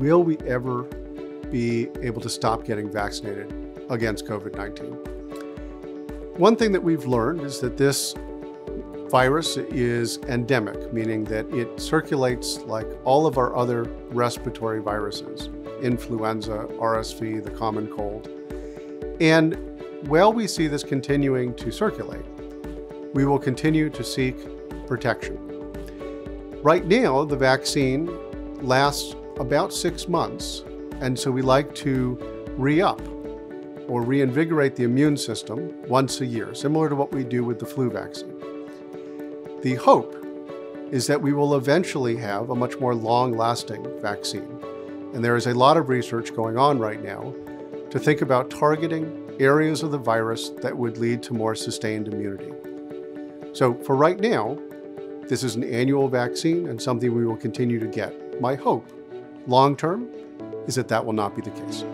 will we ever be able to stop getting vaccinated against COVID 19? One thing that we've learned is that this virus is endemic, meaning that it circulates like all of our other respiratory viruses influenza, RSV, the common cold. And while we see this continuing to circulate, we will continue to seek protection. Right now, the vaccine lasts about six months, and so we like to re up or reinvigorate the immune system once a year, similar to what we do with the flu vaccine. The hope is that we will eventually have a much more long lasting vaccine. And there is a lot of research going on right now to think about targeting areas of the virus that would lead to more sustained immunity. So, for right now, this is an annual vaccine and something we will continue to get. My hope, long term, is that that will not be the case.